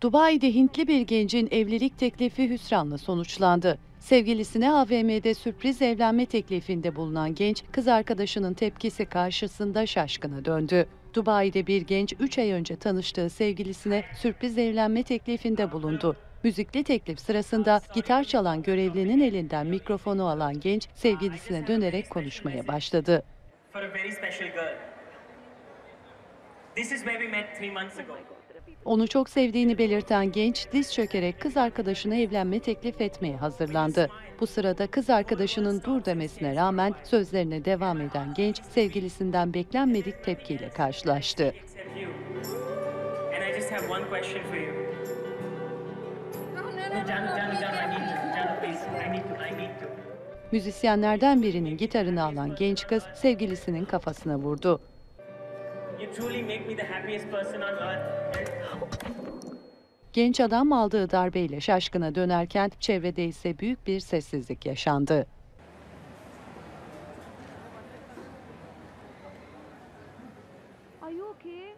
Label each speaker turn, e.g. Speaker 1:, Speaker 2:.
Speaker 1: Dubai'de Hintli bir gencin evlilik teklifi hüsranla sonuçlandı. Sevgilisine AVM'de sürpriz evlenme teklifinde bulunan genç, kız arkadaşının tepkisi karşısında şaşkına döndü. Dubai'de bir genç 3 ay önce tanıştığı sevgilisine sürpriz evlenme teklifinde bulundu. Müzikli teklif sırasında gitar çalan görevlinin elinden mikrofonu alan genç sevgilisine dönerek konuşmaya başladı.
Speaker 2: This is where we met three months ago.
Speaker 1: Onu çok sevdiğini belirten genç diz çökerek kız arkadaşına evlenme teklif etmeye hazırlandı. Bu sırada kız arkadaşının dur demesine rağmen sözlerine devam eden genç sevgilisinden beklenmedik tepkiyle karşılaştı. Müzisyenlerden birinin gitarını alan genç kız sevgilisinin kafasına vurdu.
Speaker 2: You truly make me the happiest person on earth.
Speaker 1: Genç adam aldığı darbeyle şaşkına dönerken çevrede ise büyük bir sessizlik yaşandı.
Speaker 3: Are you okay?